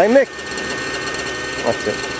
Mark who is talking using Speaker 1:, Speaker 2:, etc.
Speaker 1: Hi, Mick. Watch.